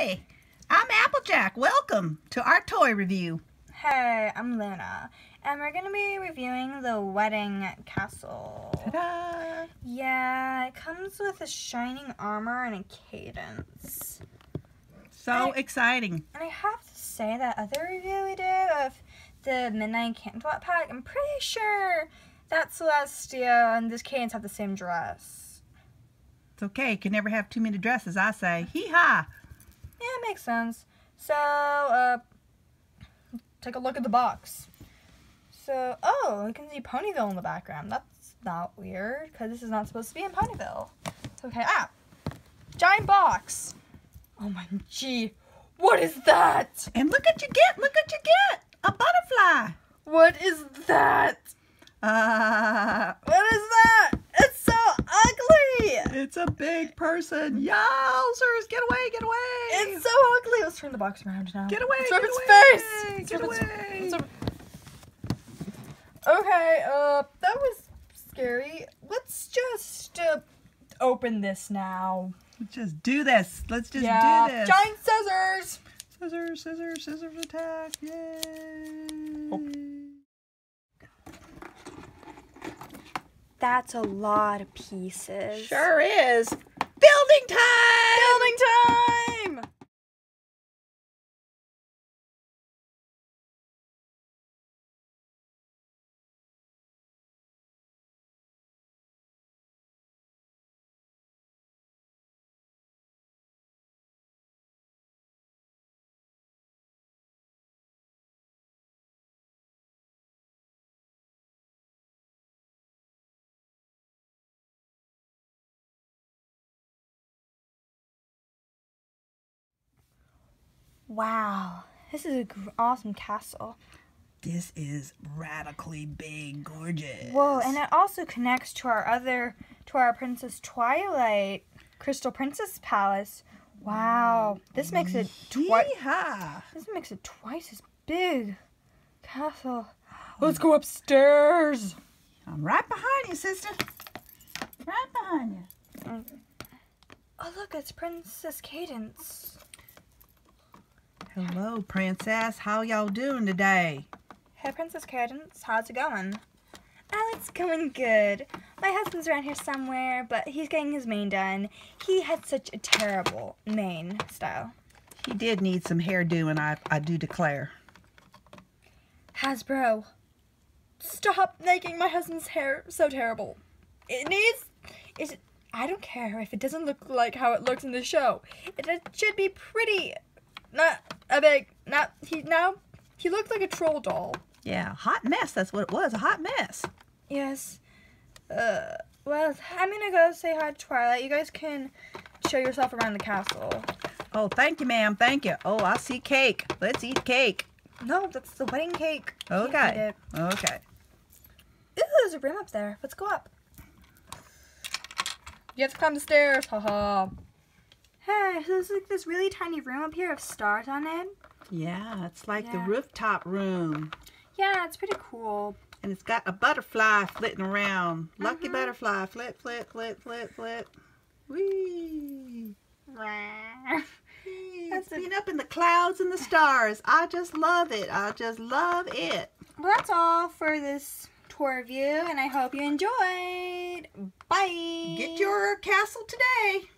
Howdy! I'm Applejack. Welcome to our toy review. Hey, I'm Luna, and we're gonna be reviewing the wedding castle. Ta-da! Yeah, it comes with a shining armor and a Cadance. So I- exciting. And I have to say that other review we did of the Midnight Candlelight pack, I'm pretty sure that Celestia and this Cadance have the same dress. It's okay. You Can never have too many dresses, I say. Hee-ha! Yeah, it makes sense. So, uh, take a look at the box. So, oh, you can see Ponyville in the background. That's not weird, because this is not supposed to be in Ponyville. Okay, ah, giant box. Oh my gee, what is that? And look what you get! Look what you get! A butterfly! What is that? Uh, What is that? It's so ugly. it's a big person. Yowzers! Get away! Get away! It's so ugly. Let's turn the box around now. Get away! Let's rub its face. Get its- away! Okay, uh, that was scary. Let's just uh, open this now. Let's just do this. Let's just yeah, do this. giant scissors. Scissors, scissors, scissors attack. Yay! Oh. That's a lot of pieces. Sure is. Building time! Building Wow, this is an awesome castle. This is radically big, gorgeous. Whoa, and it also connects to our other, to our Princess Twilight Crystal Princess Palace. Wow, this makes it twice. This makes it twice as big. Castle. Let's go upstairs. I'm right behind you, sister. Right behind you. Oh look, it's Princess Cadance. Hello, princess. How y'all doing today? Hey, Princess Cadance, how's it going? Oh, it's going good. My husband's around here somewhere, but he's getting his mane done. He had such a terrible mane style. He did need some hairdo, and I, I do declare. Hasbro, stop making my husband's hair so terrible. It needs. It? I don't care if it doesn't look like how it looks in the show. It, it should be pretty. Not a big. Not he now. He looked like a troll doll. Yeah, hot mess. That's what it was. A hot mess. Yes. Uh. Well, I'm gonna go say hi to Twilight. You guys can show yourself around the castle. Oh, thank you, ma'am. Thank you. Oh, I see cake. Let's eat cake. No, that's the wedding cake. Okay. Okay. Ooh, there's a room up there. Let's go up. You have to climb the stairs. Haha. Hey, so there's like this really tiny room up here with stars on it. Yeah, it's like Yeah. the rooftop room. Yeah, it's pretty cool. And it's got a butterfly flitting around. Lucky Mhm. butterfly. Flit, flit, flit, flit, flit. Whee! It's That's a- been up in the clouds and the stars. I just love it. I just love it. Well, that's all for this tour review, and I hope you enjoyed. Bye. Get your castle today.